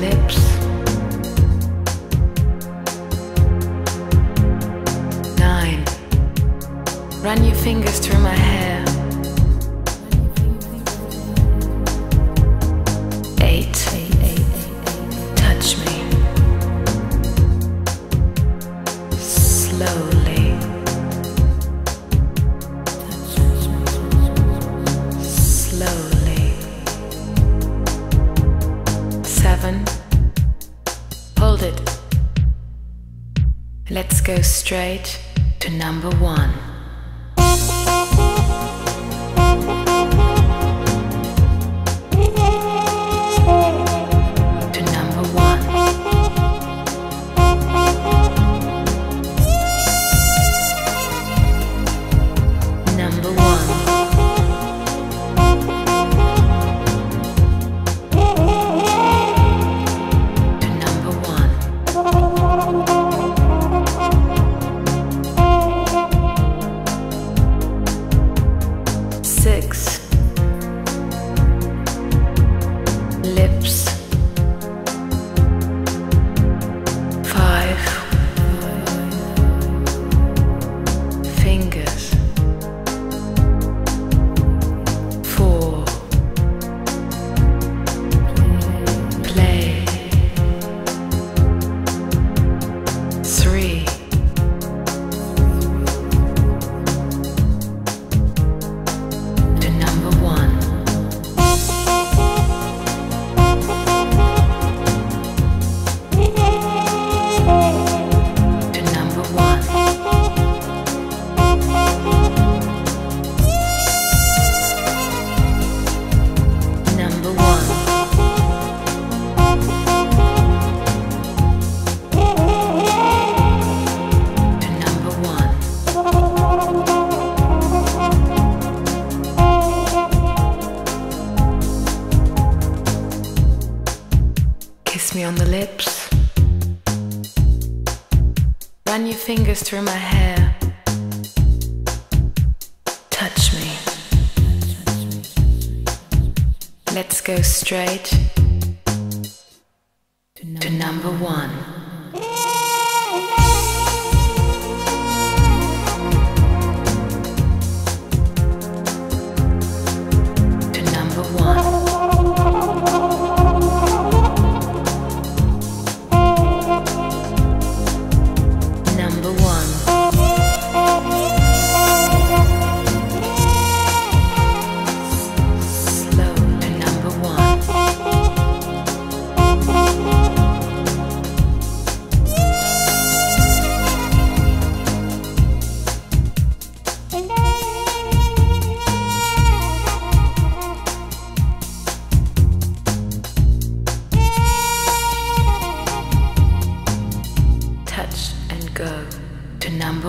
lips. Nine. Run your fingers through my hair. Seven. Hold it. Let's go straight to number one. Me on the lips. Run your fingers through my hair. Touch me. Let's go straight to number one.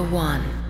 One.